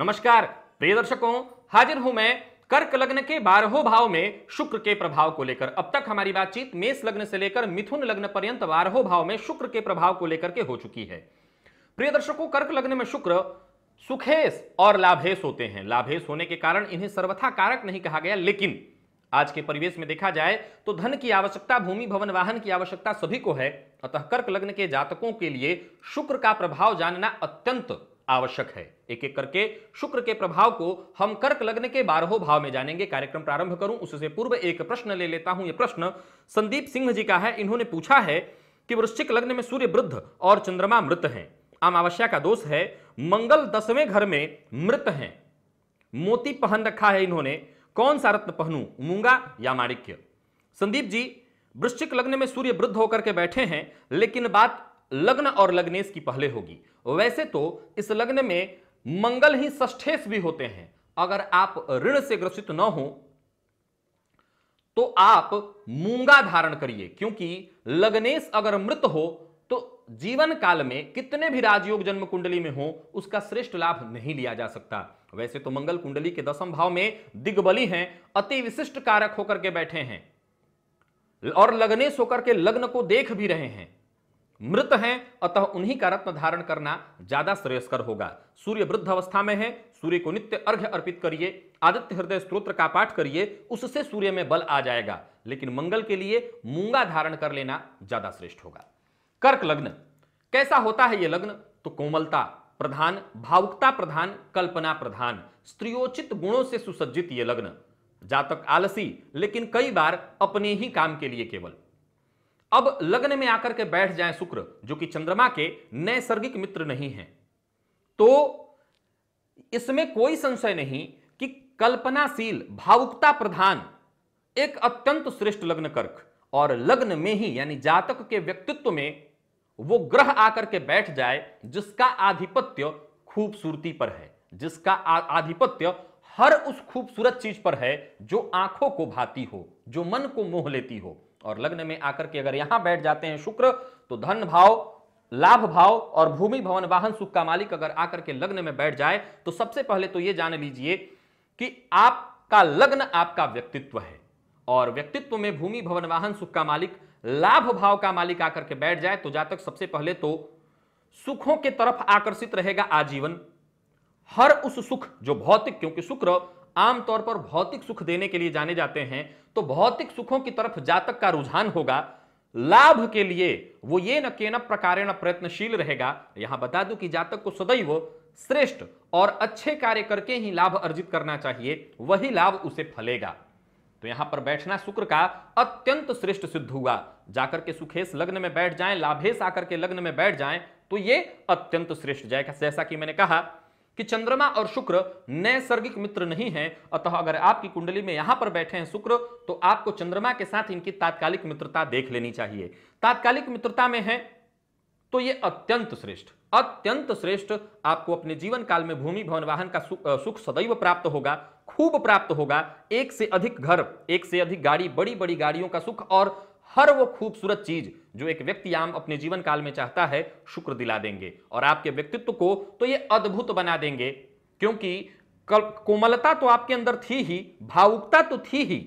नमस्कार, प्रिय दर्शकों, हाजिर हूँ मैं कर्क लग्न के बारहों भाव में शुक्र के प्रभाव को लेकर। अब तक हमारी बातचीत मेष लग्न से लेकर मिथुन लग्न पर्यंत बारहों भाव में शुक्र के प्रभाव को लेकर के हो चुकी है। प्रिय दर्शकों, कर्क लग्न में शुक्र सुखेश और लाभेश होते हैं। लाभेश होने के कारण इन्हें सर्वथा कारक नहीं कहा गया, लेकिन आज के परिवेश में देखा जाए तो धन की आवश्यकता, भूमि, भवन, वाहन की आवश्यकता सभी को है। अतः कर्क लग्न के जातकों के लिए शुक्र का प्रभाव जानना अत्यंत आवश्यक है। एक एक करके शुक्र के प्रभाव को हम कर्क लग्न के बारहों भाव में जानेंगे। कार्यक्रम प्रारंभ करूँ, उससे पूर्व एक प्रश्न ले लेता हूँ। यह प्रश्न संदीप सिंह जी का है। इन्होंने पूछा है कि वृश्चिक लग्न में सूर्य वृद्ध और चंद्रमा मृत हैं। अमावस्या का दोष है, मंगल दसवें घर में मृत हैं। मोती पहन रखा है इन्होंने। कौन सा रत्न पहनू, मूँगा या माणिक्य? संदीप जी, वृश्चिक लग्न में सूर्य वृद्ध होकर के बैठे हैं, लेकिन बात लग्न और लग्नेश की पहले होगी। वैसे तो इस लग्न में मंगल ही षष्ठेश भी होते हैं। अगर आप ऋण से ग्रसित न हो तो आप मूँगा धारण करिए, क्योंकि लग्नेश अगर मृत हो तो जीवन काल में कितने भी राजयोग जन्म कुंडली में हो, उसका श्रेष्ठ लाभ नहीं लिया जा सकता। वैसे तो मंगल कुंडली के दसम भाव में दिग्बली हैं, अति विशिष्ट कारक होकर के बैठे हैं, और लग्नेश होकर के लग्न को देख भी रहे हैं। मृत हैं, अतः उन्हीं का रत्न धारण करना ज़्यादा श्रेयस्कर होगा। सूर्य वृद्ध अवस्था में है, सूर्य को नित्य अर्घ्य अर्पित करिए, आदित्य हृदय स्त्रोत्र का पाठ करिए, उससे सूर्य में बल आ जाएगा। लेकिन मंगल के लिए मूँगा धारण कर लेना ज़्यादा श्रेष्ठ होगा। कर्क लग्न, कैसा होता है यह लग्न? तो कोमलता प्रधान, भावुकता प्रधान, कल्पना प्रधान, स्त्रियोचित गुणों से सुसज्जित यह लग्न। जातक आलसी, लेकिन कई बार अपने ही काम के लिए केवल। अब लग्न में आकर के बैठ जाए शुक्र, जो कि चंद्रमा के नैसर्गिक मित्र नहीं है। तो इसमें कोई संशय नहीं कि कल्पनाशील, भावुकता प्रधान, एक अत्यंत श्रेष्ठ लग्न कर्क और लग्न में ही, यानी जातक के व्यक्तित्व में, वो ग्रह आकर के बैठ जाए, जिसका आधिपत्य खूबसूरती पर है, जिसका आधिपत्य हर उस खूबसूरत चीज़ पर है, जो आँखों को भाती हो, जो मन को मोह लेती हो। और लग्न में आकर के अगर यहाँ बैठ जाते हैं शुक्र तो धन भाव, लाभ भाव और भूमि भवन वाहन सुख का मालिक अगर आकर के लग्न में बैठ जाए तो सबसे पहले तो यह जान लीजिए कि आपका लग्न आपका व्यक्तित्व है। और व्यक्तित्व में भूमि भवन वाहन सुख का मालिक, लाभ भाव का मालिक आकर के बैठ जाए तो जातक सबसे पहले तो सुखों के तरफ़ आकर्षित रहेगा आजीवन। हर उस सुख जो भौतिक, क्योंकि शुक्र आमतौर पर भौतिक सुख देने के लिए जाने जाते हैं तो भौतिक सुखों की तरफ़ जातक का रुझान होगा। लाभ के लिए वो ये न के न प्रकार प्रयत्नशील रहेगा। यहाँ बता दूँ कि जातक को सदैव श्रेष्ठ और अच्छे कार्य करके ही लाभ अर्जित करना चाहिए, वही लाभ उसे फलेगा। तो यहाँ पर बैठना शुक्र का अत्यंत श्रेष्ठ सिद्ध हुआ। जाकर के सुखेश लग्न में बैठ जाएँ, लाभेश आकर के लग्न में बैठ जाएँ तो ये अत्यंत श्रेष्ठ। जाएगा जैसा कि मैंने कहा कि चंद्रमा और शुक्र नैसर्गिक मित्र नहीं है। अतः अगर आपकी कुंडली में यहाँ पर बैठे हैं शुक्र तो आपको चंद्रमा के साथ इनकी तात्कालिक मित्रता देख लेनी चाहिए। तात्कालिक मित्रता में है तो यह अत्यंत श्रेष्ठ। अत्यंत श्रेष्ठ आपको अपने जीवन काल में भूमि, भवन, वाहन का सुख सदैव प्राप्त होगा, खूब प्राप्त होगा। एक से अधिक घर, एक से अधिक गाड़ी बड़ी बड़ी गाड़ियों का सुख और हर वो खूबसूरत चीज़ जो एक व्यक्ति आम अपने जीवन काल में चाहता है, शुक्र दिला देंगे। और आपके व्यक्तित्व को तो ये अद्भुत बना देंगे, क्योंकि कोमलता तो आपके अंदर थी ही, भावुकता तो थी ही,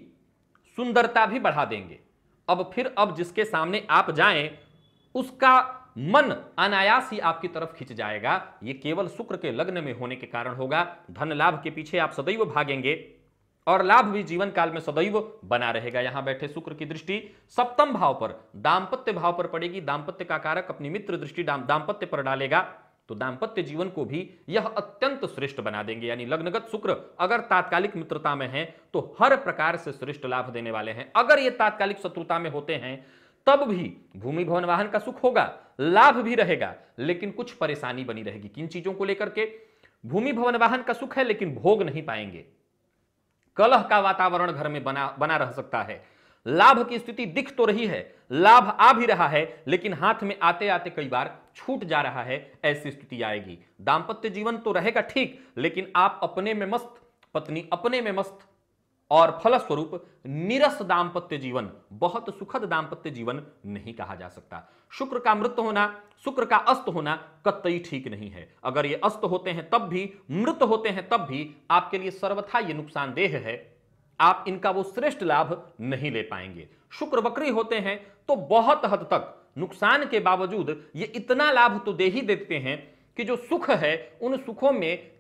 सुंदरता भी बढ़ा देंगे। अब फिर, अब जिसके सामने आप जाएँ, उसका मन अनायास ही आपकी तरफ़ खिंच जाएगा। ये केवल शुक्र के लग्न में होने के कारण होगा। धन लाभ के पीछे आप सदैव भागेंगे। और लाभ भी जीवन काल में सदैव बना रहेगा। यहाँ बैठे शुक्र की दृष्टि सप्तम भाव पर, दाम्पत्य भाव पर पड़ेगी। दाम्पत्य का कारक अपनी मित्र दृष्टि दाम्पत्य पर डालेगा तो दाम्पत्य जीवन को भी यह अत्यंत श्रेष्ठ बना देंगे। यानी लग्नगत शुक्र अगर तात्कालिक मित्रता में है तो हर प्रकार से श्रेष्ठ लाभ देने वाले हैं। अगर ये तात्कालिक शत्रुता में होते हैं, तब भी भूमि भवन वाहन का सुख होगा, लाभ भी रहेगा, लेकिन कुछ परेशानी बनी रहेगी। किन चीज़ों को लेकर के? भूमि भवन वाहन का सुख है, लेकिन भोग नहीं पाएँगे। कलह का वातावरण घर में बना बना रह सकता है। लाभ की स्थिति दिख तो रही है, लाभ आ भी रहा है, लेकिन हाथ में आते आते कई बार छूट जा रहा है, ऐसी स्थिति आएगी। दाम्पत्य जीवन तो रहेगा ठीक, लेकिन आप अपने में मस्त, पत्नी अपने में मस्त और फलस्वरूप निरस दाम्पत्य जीवन, बहुत सुखद दाम्पत्य जीवन नहीं कहा जा सकता। शुक्र का मृत होना, शुक्र का अस्त होना कतई ठीक नहीं है। अगर ये अस्त होते हैं तब भी, मृत होते हैं तब भी आपके लिए सर्वथा ये नुकसानदेह है। आप इनका वो श्रेष्ठ लाभ नहीं ले पाएँगे। शुक्र बकरी होते हैं तो बहुत हद तक नुकसान के बावजूद ये इतना लाभ तो दे ही देते हैं कि जो सुख है, उन सुखों में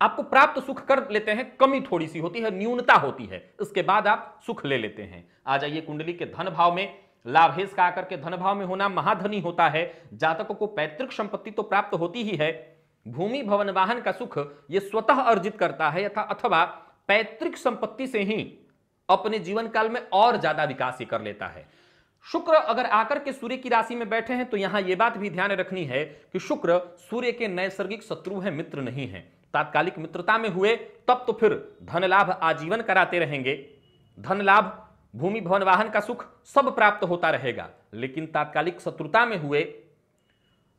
आपको प्राप्त सुख कर लेते हैं, कमी थोड़ी सी होती है, न्यूनता होती है इसके बाद आप सुख ले लेते हैं। आ जाइए कुंडली के धन भाव में, लाभेश का आकर के धन भाव में होना महाधनी होता है, जातकों को पैतृक संपत्ति तो प्राप्त होती ही है, भूमि भवन वाहन का सुख यह स्वतः अर्जित करता है, यथा अथवा पैतृक संपत्ति से ही अपने जीवन काल में और ज़्यादा विकास कर लेता है। शुक्र अगर आकर के सूर्य की राशि में बैठे हैं तो यहाँ यह बात भी ध्यान रखनी है कि शुक्र सूर्य के नैसर्गिक शत्रु है, मित्र नहीं है। तात्कालिक मित्रता में हुए, तब तो फिर धन लाभ आजीवन कराते रहेंगे। धन लाभ भूमि, भवन, वाहन का सुख सब प्राप्त होता रहेगा, लेकिन तात्कालिक शत्रुता में हुए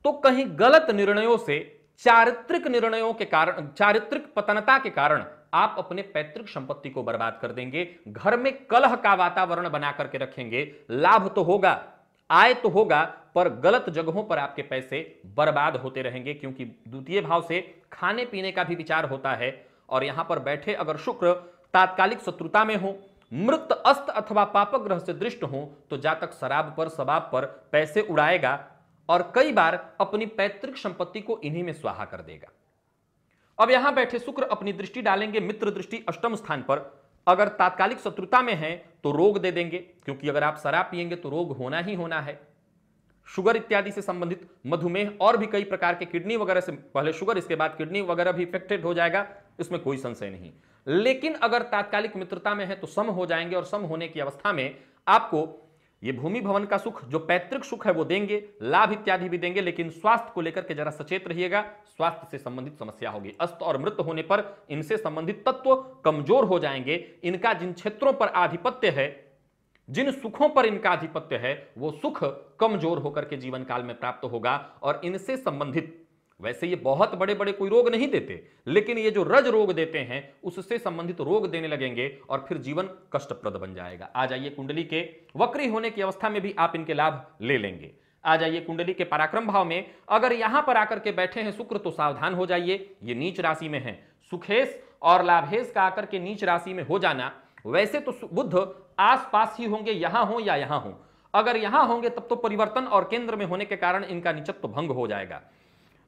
तो कहीं गलत निर्णयों से, चारित्रिक निर्णयों के कारण, चारित्रिक पतनता के कारण आप अपने पैतृक संपत्ति को बर्बाद कर देंगे। घर में कलह का वातावरण बना करके रखेंगे। लाभ तो होगा, आय तो होगा पर गलत जगहों पर आपके पैसे बर्बाद होते रहेंगे, क्योंकि द्वितीय भाव से खाने पीने का भी विचार होता है। और यहाँ पर बैठे अगर शुक्र तात्कालिक शत्रुता में हो, मृत अस्त अथवा पाप ग्रह से दृष्ट हो तो जातक शराब पर, शबाब पर पैसे उड़ाएगा और कई बार अपनी पैतृक संपत्ति को इन्हीं में स्वाहा कर देगा। अब यहाँ बैठे शुक्र अपनी दृष्टि डालेंगे, मित्र दृष्टि अष्टम स्थान पर। अगर तात्कालिक शत्रुता में है तो रोग दे देंगे, क्योंकि अगर आप शराब पिएँगे तो रोग होना ही होना है। शुगर इत्यादि से संबंधित मधुमेह और भी कई प्रकार के किडनी वगैरह से पहले शुगर, इसके बाद किडनी वगैरह भी इफेक्टेड हो जाएगा, इसमें कोई संशय नहीं। लेकिन अगर तात्कालिक मित्रता में है तो सम हो जाएँगे और सम होने की अवस्था में आपको ये भूमि भवन का सुख, जो पैतृक सुख है वो देंगे, लाभ इत्यादि भी देंगे, लेकिन स्वास्थ्य को लेकर के जरा सचेत रहिएगा, स्वास्थ्य से संबंधित समस्या होगी। अस्त और मृत होने पर इनसे संबंधित तत्व कमज़ोर हो जाएँगे, इनका जिन क्षेत्रों पर आधिपत्य है जिन सुखों पर इनका आधिपत्य है, वो सुख कमज़ोर होकर के जीवन काल में प्राप्त होगा और इनसे संबंधित। वैसे ये बहुत बड़े बड़े कोई रोग नहीं देते, लेकिन ये जो रज रोग देते हैं, उससे संबंधित रोग देने लगेंगे और फिर जीवन कष्टप्रद बन जाएगा। आ जाइए कुंडली के वक्री होने की अवस्था में भी आप इनके लाभ ले लेंगे। आ जाइए कुंडली के पराक्रम भाव में, अगर यहाँ पर आकर के बैठे हैं शुक्र तो सावधान हो जाइए, ये नीच राशि में है। सुखेश और लाभेश का आकर के नीच राशि में हो जाना वैसे तो बुद्ध आसपास ही होंगे, यहाँ हो या यहाँ हो। अगर यहाँ होंगे, तब तो परिवर्तन और केंद्र में होने के कारण इनका निचत्व भंग हो जाएगा।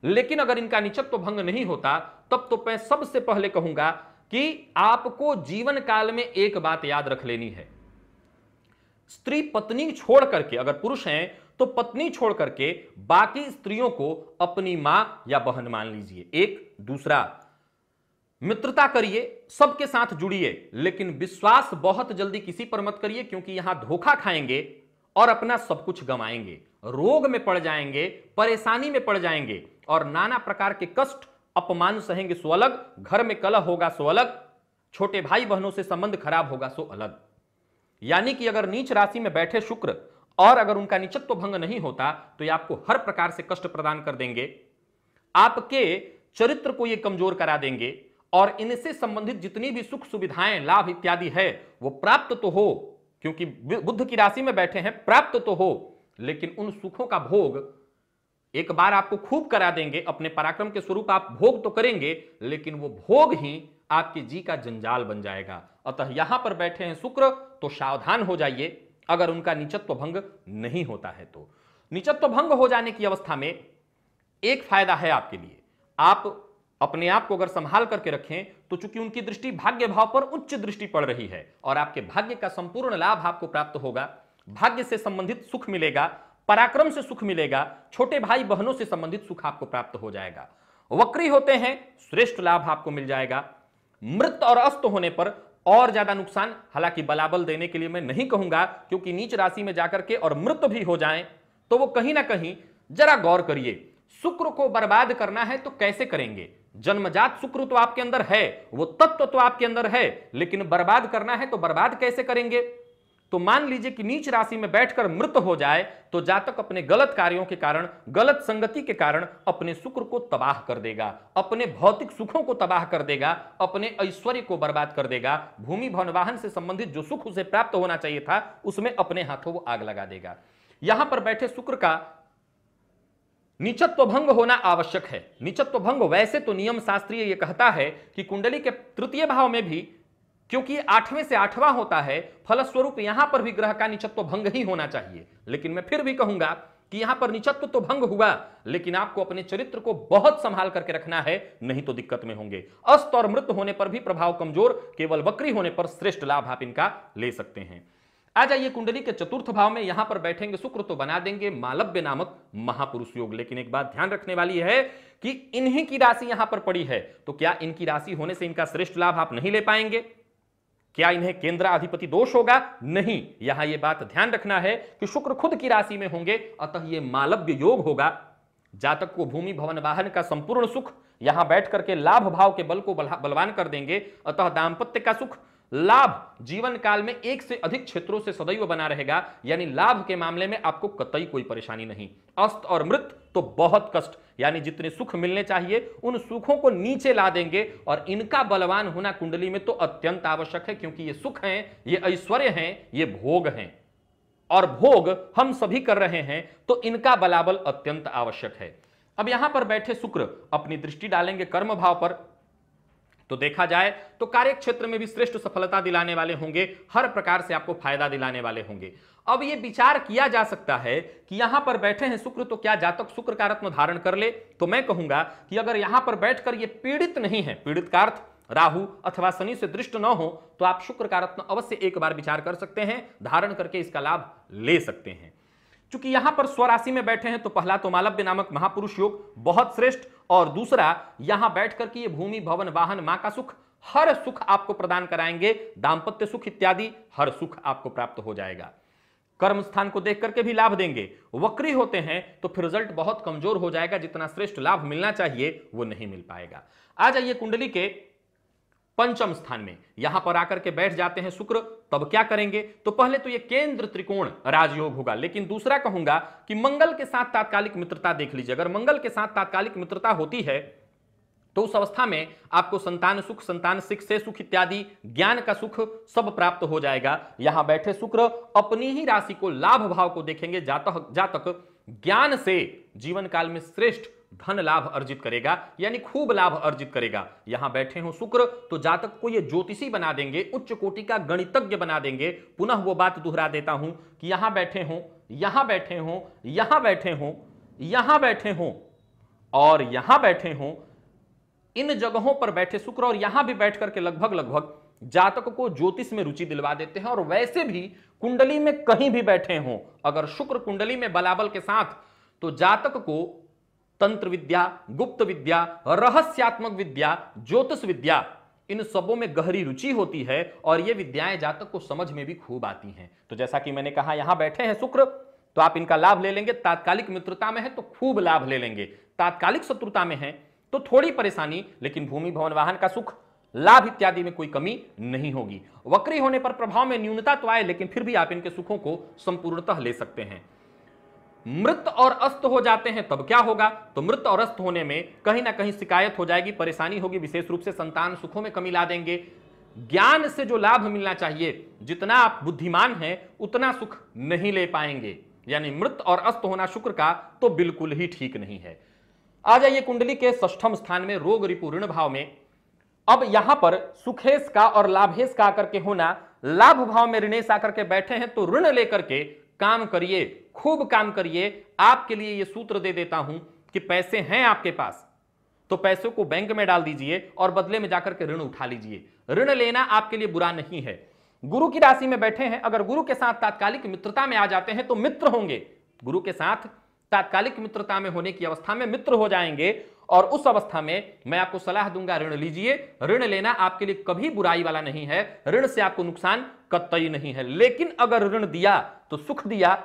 लेकिन अगर इनका निचत्व भंग नहीं होता, तब तो मैं सबसे पहले कहूँगा कि आपको जीवन काल में एक बात याद रख लेनी है। स्त्री पत्नी छोड़ करके, अगर पुरुष हैं तो पत्नी छोड़ करके बाकी स्त्रियों को अपनी माँ या बहन मान लीजिए। एक, दूसरा मित्रता करिए, सबके साथ जुड़िए, लेकिन विश्वास बहुत जल्दी किसी पर मत करिए, क्योंकि यहाँ धोखा खाएँगे और अपना सब कुछ गंवाएँगे। रोग में पड़ जाएँगे, परेशानी में पड़ जाएँगे, और नाना प्रकार के कष्ट, अपमान सहेंगे सो अलग, घर में कलह होगा सो अलग, छोटे भाई बहनों से संबंध खराब होगा सो अलग। यानी कि अगर नीच राशि में बैठे शुक्र, और अगर उनका निचत्व भंग नहीं होता तो ये आपको हर प्रकार से कष्ट प्रदान कर देंगे। आपके चरित्र को ये कमज़ोर करा देंगे। और इनसे संबंधित जितनी भी सुख सुविधाएँ, लाभ इत्यादि है, वो प्राप्त तो हो, क्योंकि बुद्ध की राशि में बैठे हैं, प्राप्त तो हो, लेकिन उन सुखों का भोग एक बार आपको खूब करा देंगे, अपने पराक्रम के स्वरूप आप भोग तो करेंगे, लेकिन वो भोग ही आपके जी का जंजाल बन जाएगा। अतः यहाँ पर बैठे हैं शुक्र तो सावधान हो जाइए, अगर उनका निचत्व भंग नहीं होता है तो। निचत्व भंग हो जाने की अवस्था में एक फ़ायदा है आपके लिए। आप अपने आप को अगर संभाल करके रखें तो चूँकि उनकी दृष्टि भाग्य भाव पर उच्च दृष्टि पड़ रही है, और आपके भाग्य का संपूर्ण लाभ आपको प्राप्त होगा। भाग्य से संबंधित सुख मिलेगा, पराक्रम से सुख मिलेगा, छोटे भाई बहनों से संबंधित सुख आपको प्राप्त हो जाएगा। वक्री होते हैं, श्रेष्ठ लाभ आपको मिल जाएगा। मृत और अस्त होने पर और ज़्यादा नुकसान, हालाँकि बलाबल देने के लिए मैं नहीं कहूँगा, क्योंकि नीच राशि में जाकर के और मृत भी हो जाएँ तो वो कहीं ना कहीं जरा गौर करिए। शुक्र को बर्बाद करना है तो कैसे करेंगे? जन्मजात शुक्र तो आपके अंदर है, वो तत्व तो आपके अंदर है, लेकिन बर्बाद करना है तो बर्बाद कैसे करेंगे? तो मान लीजिए कि नीच राशि में बैठकर मृत हो जाए तो जातक अपने गलत कार्यों के कारण, गलत संगति के कारण अपने शुक्र को तबाह कर देगा, अपने भौतिक सुखों को तबाह कर देगा, अपने ऐश्वर्य को बर्बाद कर देगा। भूमि भवन वाहन से संबंधित जो सुख उसे प्राप्त होना चाहिए था, उसमें अपने हाथों वो आग लगा देगा। यहाँ पर बैठे शुक्र का निचत्व भंग होना आवश्यक है। निचत्व भंग वैसे तो नियम शास्त्रीय यह कहता है कि कुंडली के तृतीय भाव में भी, क्योंकि आठवें से आठवां होता है, फलस्वरूप यहाँ पर भी ग्रह का निचत्व भंग ही होना चाहिए। लेकिन मैं फिर भी कहूँगा कि यहाँ पर निचत्व तो भंग हुआ, लेकिन आपको अपने चरित्र को बहुत संभाल करके रखना है, नहीं तो दिक्कत में होंगे। अस्त और मृत होने पर भी प्रभाव कमज़ोर, केवल वक्री होने पर श्रेष्ठ लाभ आप इनका ले सकते हैं। आ जाइए कुंडली के चतुर्थ भाव में, यहाँ पर बैठेंगे, शुक्र तो बना देंगे, मालव्य नामक महापुरुष योग। लेकिन एक बात ध्यान रखने वाली है कि इन्हीं की राशि यहाँ पर पड़ी है। तो क्या इनकी राशि होने से इनका श्रेष्ठ लाभ आप नहीं ले पाएँगे? क्या इन्हें केंद्राधिपति दोष होगा? नहीं। यहाँ यह बात ध्यान रखना है कि शुक्र खुद की राशि में होंगे, अतः यह मालव्य योग होगा। जातक को भूमि, भवन, वाहन का संपूर्ण सुख, यहाँ बैठ करके लाभ भाव के बल को बलवान कर देंगे, अतः दाम्पत्य का सुख लाभ जीवन काल में एक से अधिक क्षेत्रों से सदैव बना रहेगा। यानी लाभ के मामले में आपको कतई कोई परेशानी नहीं। अस्त और मृत तो बहुत कष्ट, यानी जितने सुख मिलने चाहिए, उन सुखों को नीचे ला देंगे और इनका बलवान होना कुंडली में तो अत्यंत आवश्यक है, क्योंकि ये सुख हैं, ये ऐश्वर्य हैं, ये भोग हैं। और भोग हम सभी कर रहे हैं तो इनका बलाबल अत्यंत आवश्यक है। अब यहाँ पर बैठे शुक्र अपनी दृष्टि डालेंगे कर्म भाव पर। तो देखा जाए तो कार्य क्षेत्र में भी श्रेष्ठ सफलता दिलाने वाले होंगे, हर प्रकार से आपको फ़ायदा दिलाने वाले होंगे। अब यह विचार किया जा सकता है कि यहाँ पर बैठे हैं शुक्र तो क्या जातक शुक्र का रत्न धारण कर ले? तो मैं कहूँगा कि अगर यहाँ पर बैठकर ये पीड़ित नहीं है, पीड़ित का अर्थ राहु अथवा शनि से दृष्ट न हो तो आप शुक्र का रत्न अवश्य एक बार विचार कर सकते हैं, धारण करके इसका लाभ ले सकते हैं। चूँकि यहाँ पर स्वराशि में बैठे हैं तो पहला तो मालव्य नामक महापुरुष योग बहुत श्रेष्ठ और दूसरा, यहाँ बैठ करके ये भूमि, भवन, वाहन, माँ का सुख, हर सुख आपको प्रदान कराएँगे, दाम्पत्य सुख इत्यादि, हर सुख आपको प्राप्त हो जाएगा। कर्म स्थान को देख करके भी लाभ देंगे। वक्री होते हैं तो फिर रिज़ल्ट बहुत कमज़ोर हो जाएगा, जितना श्रेष्ठ लाभ मिलना चाहिए, वो नहीं मिल पाएगा। आ जाइए कुंडली के पंचम स्थान में। यहाँ पर आकर के बैठ जाते हैं शुक्र, तब क्या करेंगे? तो पहले तो ये केंद्र त्रिकोण राजयोग होगा, लेकिन दूसरा कहूँगा कि मंगल के साथ तात्कालिक मित्रता देख लीजिए। अगर मंगल के साथ तात्कालिक मित्रता होती है तो उस अवस्था में आपको संतान सुख, संतान सिख, से सुख इत्यादि, ज्ञान का सुख सब प्राप्त हो जाएगा। यहाँ बैठे शुक्र अपनी ही राशि को लाभ भाव को देखेंगे। जातक जातक ज्ञान से जीवन काल में श्रेष्ठ धन लाभ अर्जित करेगा, यानी खूब लाभ अर्जित करेगा। यहाँ बैठे हो शुक्र तो जातक को ये ज्योतिषी बना देंगे, उच्च कोटि का गणितज्ञ बना देंगे। पुनः वो बात दोहरा देता हूँ कि यहाँ बैठे हो, यहाँ बैठे हो, यहाँ बैठे हो, यहाँ बैठे हो और यहाँ बैठे हो। इन जगहों पर बैठे शुक्र और यहाँ भी बैठ करके लगभग लगभग जातक को ज्योतिष में रुचि दिलवा देते हैं और वैसे भी कुंडली में कहीं भी बैठे हो, अगर शुक्र कुंडली में बलाबल के साथ तो जातक को तंत्र विद्या गुप्त विद्या रहस्यात्मक विद्या ज्योतिष विद्या इन सबों में गहरी रुचि होती है और ये विद्याएँ जातक को समझ में भी खूब आती हैं। तो जैसा कि मैंने कहा, यहाँ बैठे हैं शुक्र तो आप इनका लाभ ले लेंगे। तात्कालिक मित्रता में है तो खूब लाभ ले लेंगे। तात्कालिक शत्रुता में है तो थोड़ी परेशानी, लेकिन भूमि, भवन, वाहन का सुख, लाभ इत्यादि में कोई कमी नहीं होगी। वक्री होने पर प्रभाव में न्यूनता तो आए, लेकिन फिर भी आप इनके सुखों को संपूर्णतः ले सकते हैं। मृत और अस्त हो जाते हैं, तब क्या होगा? तो मृत और अस्त होने में कहीं ना कहीं शिकायत हो जाएगी, परेशानी होगी, विशेष रूप से संतान सुखों में कमी ला देंगे। ज्ञान से जो लाभ मिलना चाहिए, जितना आप बुद्धिमान हैं, उतना सुख नहीं ले पाएँगे। यानी मृत और अस्त होना शुक्र का तो बिल्कुल ही ठीक नहीं है। आ जाइए कुंडली के ष्ठम स्थान में, रोग रिपु ऋण भाव में। अब यहाँ पर सुखेश का और लाभेश का आकर के होना, लाभ भाव में ऋणेश आकर के बैठे हैं तो ऋण लेकर के काम करिए, खूब काम करिए, आपके लिए यह सूत्र दे देता हूँ कि पैसे हैं आपके पास। तो पैसों को बैंक में डाल दीजिए और बदले में जाकर के ऋण उठा लीजिए। ऋण लेना आपके लिए बुरा नहीं है। गुरु की राशि में बैठे हैं, अगर गुरु के साथ तात्कालिक मित्रता में आ जाते हैं तो मित्र होंगे। गुरु के साथ तात्कालिक मित्रता में होने की अवस्था में मित्र हो जाएँगे और उस अवस्था में मैं आपको सलाह दूँगा, ऋण लीजिए। ऋण लेना आपके लिए कभी बुराई वाला नहीं है। ऋण से आपको नुकसान कतई नहीं है। लेकिन अगर ऋण दिया तो सुख दिया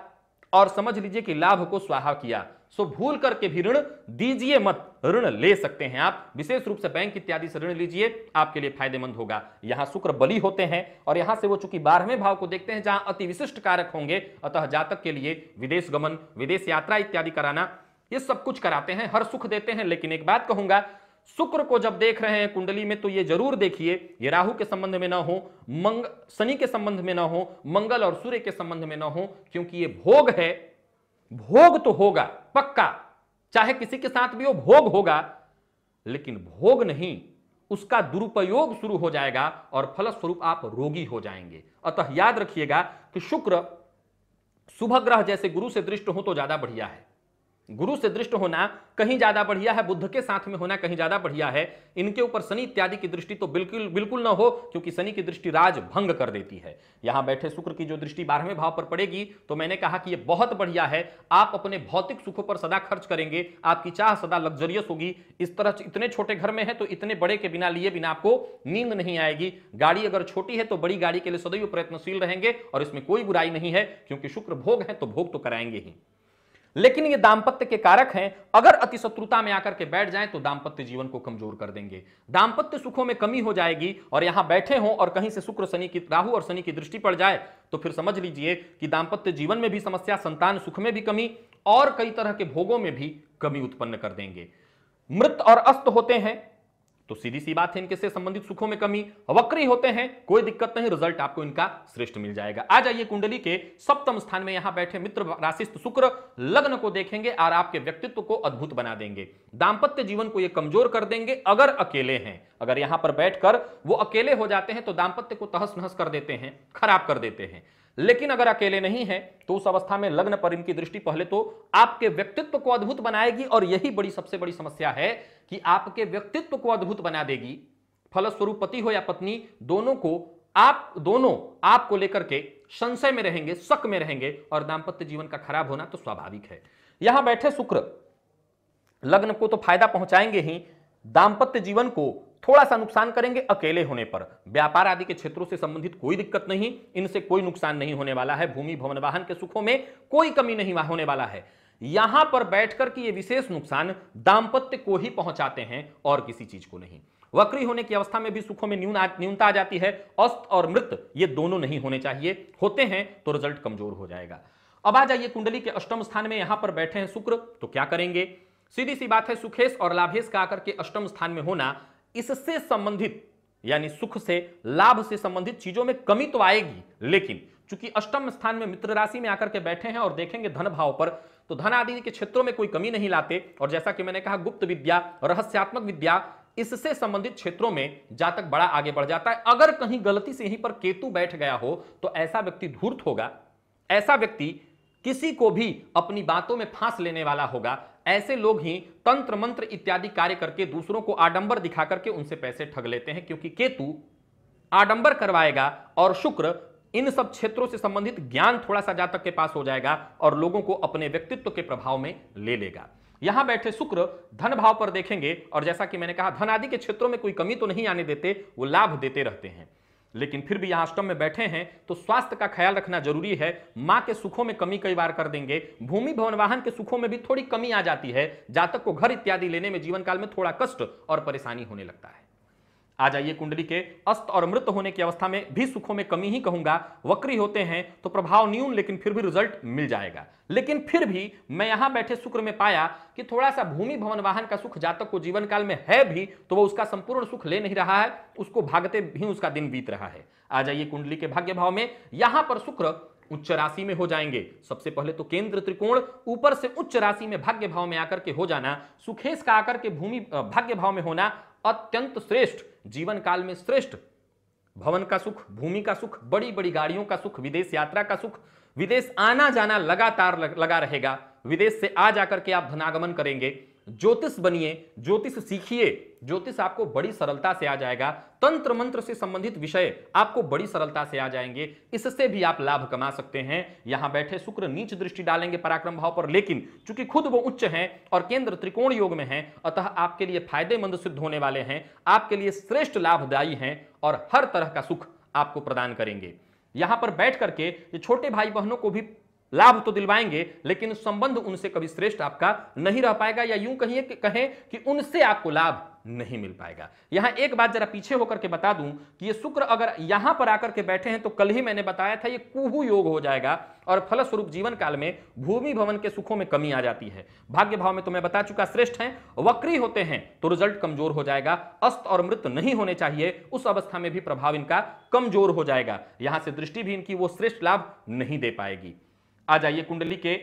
और समझ लीजिए कि लाभ को स्वाहा किया। सो भूल करके भी ऋण दीजिए मत। ऋण ले सकते हैं आप। विशेष रूप से बैंक इत्यादि से ऋण लीजिए, आपके लिए फ़ायदेमंद होगा। यहाँ शुक्र बली होते हैं और यहाँ से वो चूँकि बारहवें भाव को देखते हैं, जहाँ अति विशिष्ट कारक होंगे, अतः जातक के लिए विदेश गमन, विदेश यात्रा इत्यादि कराना, ये सब कुछ कराते हैं, हर सुख देते हैं। लेकिन एक बात कहूँगा शुक्र को जब देख रहे हैं कुंडली में तो ये ज़रूर देखिए, ये राहु के संबंध में ना हो, मंग, शनि के संबंध में ना हो, मंगल और सूर्य के संबंध में ना हो, क्योंकि ये भोग है, भोग तो होगा, पक्का, चाहे किसी के साथ भी हो, भोग होगा, लेकिन भोग नहीं, उसका दुरुपयोग शुरू हो जाएगा और फलस्वरूप आप रोगी हो जाएँगे। अतः याद रखिएगा कि शुक्र, शुभ ग्रह जैसे गुरु से दृष्ट हो तो ज़्यादा बढ़िया है। गुरु से दृष्ट होना कहीं ज़्यादा बढ़िया है, बुद्ध के साथ में होना कहीं ज़्यादा बढ़िया है। इनके ऊपर शनि इत्यादि की दृष्टि तो बिल्कुल बिल्कुल ना हो, क्योंकि शनि की दृष्टि राज भंग कर देती है। यहाँ बैठे शुक्र की जो दृष्टि बारहवें भाव पर पड़ेगी तो मैंने कहा कि यह बहुत बढ़िया है। आप अपने भौतिक सुखों पर सदा खर्च करेंगे, आपकी चाह सदा लग्जरियस होगी। इस तरह इतने छोटे घर में है तो इतने बड़े के बिना लिए बिना आपको नींद नहीं आएगी। गाड़ी अगर छोटी है तो बड़ी गाड़ी के लिए सदैव प्रयत्नशील रहेंगे, और इसमें कोई बुराई नहीं है, क्योंकि शुक्र भोग है तो भोग तो कराएँगे ही। लेकिन ये दाम्पत्य के कारक हैं। अगर अति शत्रुता में आकर के बैठ जाएँ तो दाम्पत्य जीवन को कमज़ोर कर देंगे। दाम्पत्य सुखों में कमी हो जाएगी और यहाँ बैठे हों और कहीं से शुक्र, शनि की, राहु और शनि की दृष्टि पड़ जाए तो फिर समझ लीजिए कि दाम्पत्य जीवन में भी समस्या, संतान, सुख में भी कमी और कई तरह के भोगों में भी कमी उत्पन्न कर देंगे। मृत और अस्त होते हैं तो सीधी सी बात है, इनके से संबंधित सुखों में कमी, वक्री होते हैं, कोई दिक्कत नहीं, रिज़ल्ट आपको इनका श्रेष्ठ मिल जाएगा। आ जाइए कुंडली के सप्तम स्थान में यहाँ बैठे मित्र राशिस्त शुक्र, लग्न को देखेंगे और आपके व्यक्तित्व को अद्भुत बना देंगे। दाम्पत्य जीवन को ये कमज़ोर कर देंगे, अगर अकेले हैं। अगर यहाँ पर बैठकर वो अकेले हो जाते हैं तो दाम्पत्य को तहस नहस कर देते हैं, खराब कर देते हैं। लेकिन अगर अकेले नहीं है तो उस अवस्था में लग्न पर इनकी दृष्टि पहले तो आपके व्यक्तित्व को अद्भुत बनाएगी और यही बड़ी सबसे बड़ी समस्या है कि आपके व्यक्तित्व को अद्भुत बना देगी। फलस्वरूप पति हो या पत्नी, दोनों को आप, दोनों आपको लेकर के संशय में रहेंगे, शक में रहेंगे और दाम्पत्य जीवन का खराब होना तो स्वाभाविक है। यहाँ बैठे शुक्र, लग्न को तो फ़ायदा पहुंचाएँगे ही, दाम्पत्य जीवन को थोड़ा सा नुकसान करेंगे अकेले होने पर। व्यापार आदि के क्षेत्रों से संबंधित कोई दिक्कत नहीं, इनसे कोई नुकसान नहीं होने वाला है। भूमि, भवन, वाहन के सुखों में कोई कमी नहीं होने वाला है। यहाँ पर बैठकर के ये विशेष नुकसान दाम्पत्य को ही पहुंचाते हैं और किसी चीज़ को नहीं। वक्री होने की अवस्था में भी सुखों में न्यूनता आ जाती है। अस्त और मृत ये दोनों नहीं होने चाहिए। होते हैं तो रिज़ल्ट कमज़ोर हो जाएगा। अब आ जाइए कुंडली के अष्टम स्थान में। यहाँ पर बैठे हैं शुक्र तो क्या करेंगे? सीधी सी बात है, सुखेश और लाभेश का आकर के अष्टम स्थान में होना इससे संबंधित, यानी सुख से, लाभ से संबंधित चीज़ों में कमी तो आएगी, लेकिन चूँकि अष्टम स्थान में मित्र राशि में आकर के बैठे हैं और देखेंगे धन भाव पर तो धन आदि के क्षेत्रों में कोई कमी नहीं लाते। और जैसा कि मैंने कहा, गुप्त विद्या, रहस्यात्मक विद्या, इससे संबंधित क्षेत्रों में जातक बड़ा आगे बढ़ जाता है। अगर कहीं गलती से यहीं पर केतु बैठ गया हो तो ऐसा व्यक्ति धूर्त होगा। ऐसा व्यक्ति किसी को भी अपनी बातों में फांस लेने वाला होगा। ऐसे लोग ही तंत्र, मंत्र इत्यादि कार्य करके दूसरों को आडंबर दिखा करके उनसे पैसे ठग लेते हैं, क्योंकि केतु आडंबर करवाएगा और शुक्र इन सब क्षेत्रों से संबंधित ज्ञान थोड़ा सा जातक के पास हो जाएगा और लोगों को अपने व्यक्तित्व के प्रभाव में ले लेगा। यहाँ बैठे शुक्र धन भाव पर देखेंगे और जैसा कि मैंने कहा, धन आदि के क्षेत्रों में कोई कमी तो नहीं आने देते, वो लाभ देते रहते हैं। लेकिन फिर भी यहाँ अष्टम में बैठे हैं तो स्वास्थ्य का ख्याल रखना ज़रूरी है। माँ के सुखों में कमी कई बार कर देंगे। भूमि भवन वाहन के सुखों में भी थोड़ी कमी आ जाती है। जातक को घर इत्यादि लेने में जीवन काल में थोड़ा कष्ट और परेशानी होने लगता है। आ जाइए कुंडली के अस्त और मृत होने की अवस्था में भी सुखों में कमी ही कहूँगा। वक्री होते हैं तो प्रभाव न्यून, लेकिन फिर भी रिज़ल्ट मिल जाएगा। लेकिन फिर भी मैं यहाँ बैठे शुक्र में पाया कि थोड़ा सा भूमि भवन वाहन का सुख जातक को जीवन काल में है भी तो वो उसका संपूर्ण सुख ले नहीं रहा है, उसको भागते भी उसका दिन बीत रहा है। आ जाइए कुंडली के भाग्य भाव में, यहाँ पर शुक्र उच्च राशि में हो जाएँगे। सबसे पहले तो केंद्र त्रिकोण, ऊपर से उच्च राशि में भाग्य भाव में आकर के हो जाना, सुखेश का आकर के भूमि भाग्य भाव में होना अत्यंत श्रेष्ठ जीवन काल में श्रेष्ठ। भवन का सुख, भूमि का सुख बड़ी बड़ी गाड़ियों का सुख, विदेश यात्रा का सुख। विदेश आना जाना लगातार लगा रहेगा। विदेश से आ जाकर के आप धनागमन करेंगे। ज्योतिष बनिए, ज्योतिष सीखिए, ज्योतिष आपको बड़ी सरलता से आ जाएगा। तंत्र मंत्र से संबंधित विषय आपको बड़ी सरलता से आ जाएँगे। इससे भी आप लाभ कमा सकते हैं। यहाँ बैठे शुक्र नीच दृष्टि डालेंगे पराक्रम भाव पर, लेकिन चूँकि खुद वो उच्च हैं और केंद्र त्रिकोण योग में हैं, अतः आपके लिए फ़ायदेमंद सिद्ध होने वाले हैं, आपके लिए श्रेष्ठ लाभदायी हैं और हर तरह का सुख आपको प्रदान करेंगे। यहाँ पर बैठ करके ये छोटे भाई बहनों को भी लाभ तो दिलवाएँगे, लेकिन संबंध उनसे कभी श्रेष्ठ आपका नहीं रह पाएगा, या यूँ कहिए कहें कि उनसे आपको लाभ नहीं मिल पाएगा। यहाँ एक बात जरा पीछे होकर के बता दूँ कि ये शुक्र अगर यहाँ पर आकर के बैठे हैं तो कल ही मैंने बताया था, ये कुहू योग हो जाएगा और फलस्वरूप जीवन काल में भूमि भवन के सुखों में कमी आ जाती है। भाग्य भाव में तो मैं बता चुका श्रेष्ठ है, वक्री होते हैं तो रिज़ल्ट कमज़ोर हो जाएगा, अस्त और मृत नहीं होने चाहिए, उस अवस्था में भी प्रभाव इनका कमज़ोर हो जाएगा। यहाँ से दृष्टि भी इनकी, वो श्रेष्ठ लाभ नहीं दे पाएगी। आ जाइए कुंडली के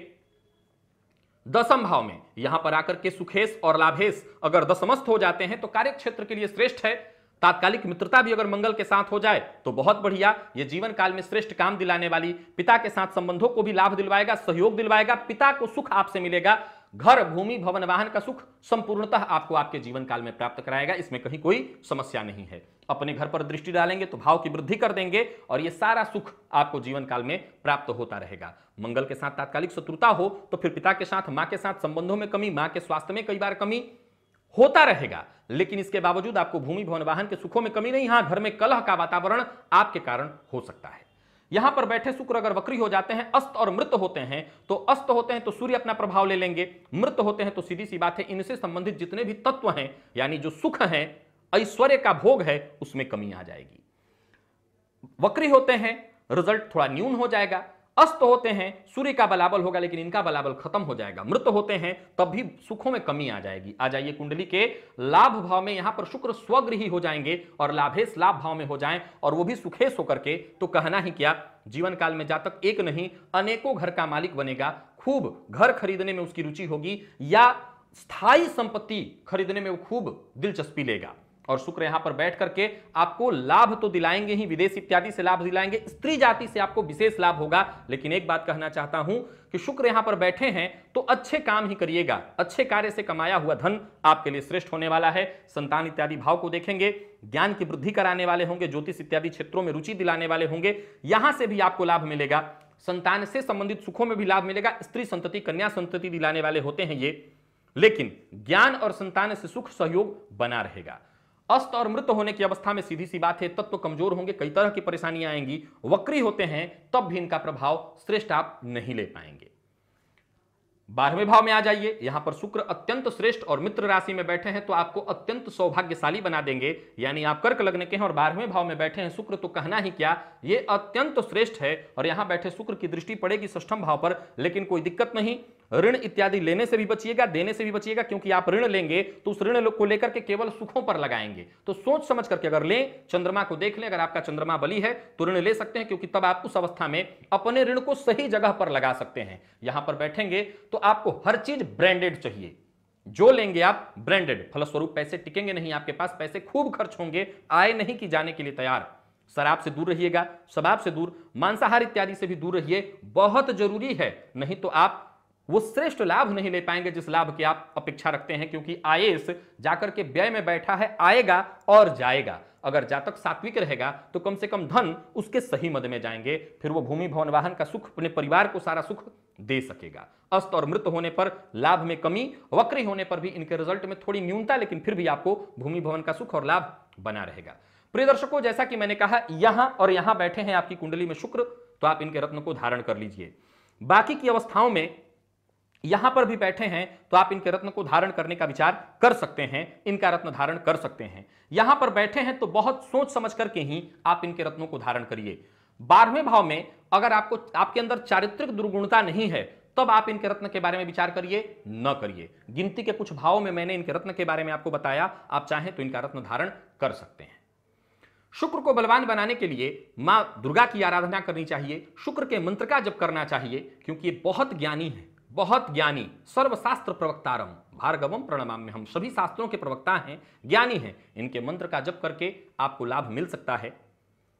दसम भाव में। यहाँ पर आकर के सुखेश और लाभेश अगर दसमस्थ हो जाते हैं तो कार्य क्षेत्र के लिए श्रेष्ठ है। तात्कालिक मित्रता भी अगर मंगल के साथ हो जाए तो बहुत बढ़िया। ये जीवन काल में श्रेष्ठ काम दिलाने वाली पिता के साथ संबंधों को भी लाभ दिलवाएगा, सहयोग दिलवाएगा, पिता को सुख आपसे मिलेगा। घर, भूमि, भवन, वाहन का सुख संपूर्णतः आपको आपके जीवन काल में प्राप्त कराएगा। इसमें कहीं कोई समस्या नहीं है। अपने घर पर दृष्टि डालेंगे तो भाव की वृद्धि कर देंगे और यह सारा सुख आपको जीवन काल में प्राप्त होता रहेगा। मंगल के साथ तात्कालिक शत्रुता हो तो फिर पिता के साथ, माँ के साथ संबंधों में कमी, माँ के स्वास्थ्य में कई बार कमी होता रहेगा। लेकिन इसके बावजूद आपको भूमि, भवन, वाहन के सुखों में कमी नहीं। हाँ, घर में कलह का वातावरण आपके कारण हो सकता है। यहाँ पर बैठे शुक्र अगर वक्री हो जाते हैं, अस्त और मृत होते हैं तो अस्त होते हैं तो सूर्य अपना प्रभाव ले लेंगे, मृत होते हैं तो सीधी सी बात है, इनसे संबंधित जितने भी तत्व हैं, यानी जो सुख है, ऐश्वर्य का भोग है, उसमें कमी आ जाएगी। वक्री होते हैं, रिज़ल्ट थोड़ा न्यून हो जाएगा अस्त होते हैं, सूर्य का बलाबल होगा, लेकिन इनका बलाबल खत्म हो जाएगा। मृत होते हैं, तब भी सुखों में कमी आ जाएगी। आ जाइए कुंडली के लाभ भाव में, यहाँ पर शुक्र स्वगृही हो जाएँगे और लाभेश लाभ भाव में हो जाएँ और वो भी सुखेश होकर के तो कहना ही क्या, जीवन काल में जातक एक नहीं, अनेकों घर का मालिक बनेगा। खूब घर खरीदने में उसकी रुचि होगी या स्थायी संपत्ति खरीदने में वो खूब दिलचस्पी लेगा। और शुक्र यहाँ पर बैठ करके आपको लाभ तो दिलाएँगे ही, विदेश इत्यादि से लाभ दिलाएँगे, स्त्री जाति से आपको विशेष लाभ होगा। लेकिन एक बात कहना चाहता हूँ कि शुक्र यहाँ पर बैठे हैं तो अच्छे काम ही करिएगा, अच्छे कार्य से कमाया हुआ धन आपके लिए श्रेष्ठ होने वाला है। संतान इत्यादि भाव को देखेंगे, ज्ञान की वृद्धि कराने वाले होंगे, ज्योतिष इत्यादि क्षेत्रों में रुचि दिलाने वाले होंगे, यहाँ से भी आपको लाभ मिलेगा। संतान से संबंधित सुखों में भी लाभ मिलेगा, स्त्री संतति, कन्या संतति दिलाने वाले होते हैं ये। लेकिन ज्ञान और संतान से सुख सहयोग बना रहेगा। अस्त और मृत होने की अवस्था में सीधी सी बात है तत्व कमज़ोर होंगे, कई तरह की परेशानियाँ आएँगी, वक्री होते हैं, तब भी इनका प्रभाव श्रेष्ठ आप नहीं ले पाएँगे। बारहवें भाव में आ जाइए, यहाँ पर शुक्र अत्यंत श्रेष्ठ और मित्र राशि में बैठे हैं तो आपको अत्यंत सौभाग्यशाली बना देंगे, यानी आप कर्क लगने के हैं और बारहवें भाव में बैठे हैं, शुक्र तो कहना ही क्या, ये अत्यंत श्रेष्ठ है, और यहाँ बैठे शुक्र की दृष्टि पड़ेगी सष्टम भाव पर, लेकिन कोई दिक्कत नहीं ऋण इत्यादि लेने से भी बचिएगा, देने से भी बचिएगा, क्योंकि आप ऋण लेंगे तो उस ऋण को लेकर के केवल सुखों पर लगाएँगे। तो सोच समझ करके अगर लें, चंद्रमा को देख लें, अगर आपका चंद्रमा बली है तो ऋण ले सकते हैं, क्योंकि तब आप उस अवस्था में अपने ऋण को सही जगह पर लगा सकते हैं। यहाँ पर बैठेंगे तो आपको हर चीज़ ब्रांडेड चाहिए। जो लेंगे आप, ब्रांडेड। फलस्वरूप पैसे टिकेंगे नहीं, आपके पास पैसे खूब खर्च होंगे आए नहीं कि जाने के लिए तैयार। शराब से दूर रहिएगा, शबाब से दूर, मांसाहार इत्यादि से भी दूर रहिए, बहुत ज़रूरी है। नहीं तो आप वो श्रेष्ठ लाभ नहीं ले पाएँगे जिस लाभ की आप अपेक्षा रखते हैं, क्योंकि आयस जाकर के व्यय में बैठा है, आएगा और जाएगा। अगर जातक सात्विक रहेगा तो कम से कम धन उसके सही मद में जाएँगे, फिर वो भूमि भवन वाहन का सुख, अपने परिवार को सारा सुख दे सकेगा। अस्त और मृत होने पर लाभ में कमी, वक्री होने पर भी इनके रिज़ल्ट में थोड़ी न्यूनता, लेकिन फिर भी आपको भूमि भवन का सुख और लाभ बना रहेगा। प्रिय दर्शकों, जैसा कि मैंने कहा, यहाँ और यहाँ बैठे हैं आपकी कुंडली में शुक्र तो आप इनके रत्न को धारण कर लीजिए। बाकी की अवस्थाओं में यहाँ पर भी बैठे हैं तो आप इनके रत्न को धारण करने का विचार कर सकते हैं, इनका रत्न धारण कर सकते हैं। यहाँ पर बैठे हैं तो बहुत सोच समझ करके ही आप इनके रत्नों को धारण करिए। बारहवें भाव में अगर आपको, आपके अंदर चारित्रिक दुर्गुणता नहीं है, तब आप इनके रत्न के बारे में विचार करिए, न करिए। गिनती के कुछ भावों में मैंने इनके रत्न के बारे में आपको बताया, आप चाहें तो इनका रत्न धारण कर सकते हैं। शुक्र को बलवान बनाने के लिए माँ दुर्गा की आराधना करनी चाहिए, शुक्र के मंत्र का जप करना चाहिए, क्योंकि ये बहुत ज्ञानी है। बहुत ज्ञानी, सर्वशास्त्र प्रवक्तारम भार्गवम प्रणमाम में हम सभी शास्त्रों के प्रवक्ता हैं, ज्ञानी हैं। इनके मंत्र का जप करके आपको लाभ मिल सकता है।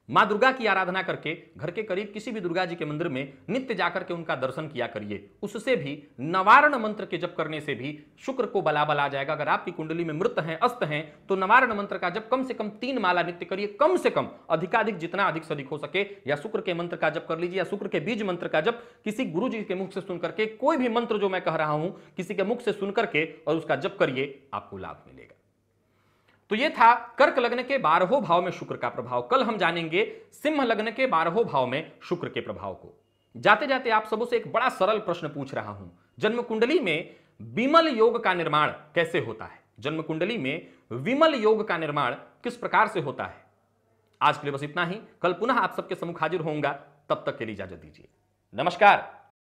माँ दुर्गा की आराधना करके घर के करीब किसी भी दुर्गा जी के मंदिर में नित्य जाकर के उनका दर्शन किया करिए। उससे भी, नवारण मंत्र के जप करने से भी शुक्र को बला बला जाएगा। अगर आपकी कुंडली में मृत हैं, अस्त हैं तो नवारण मंत्र का जप कम से कम तीन माला नित्य करिए। कम से कम, अधिकाधिक जितना अधिक से अधिक हो सके। या शुक्र के मंत्र का जप कर लीजिए, या शुक्र के बीज मंत्र का जप किसी गुरु जी के मुख से सुन करके, कोई भी मंत्र जो मैं कह रहा हूँ, किसी के मुख से सुन करके और उसका जप करिए, आपको लाभ मिलेगा। तो ये था कर्क लग्न के बारहों भाव में शुक्र का प्रभाव। कल हम जानेंगे सिंह लग्न के बारहों भाव में शुक्र के प्रभाव को। जाते जाते आप सबों से एक बड़ा सरल प्रश्न पूछ रहा हूँ। जन्म कुंडली में विमल योग का निर्माण कैसे होता है? जन्म कुंडली में विमल योग का निर्माण किस प्रकार से होता है? आज के लिए बस इतना ही। कल पुनः आप सबके सम्मुख हाजिर होऊँगा। तब तक के लिए इजाज़त दीजिए। नमस्कार।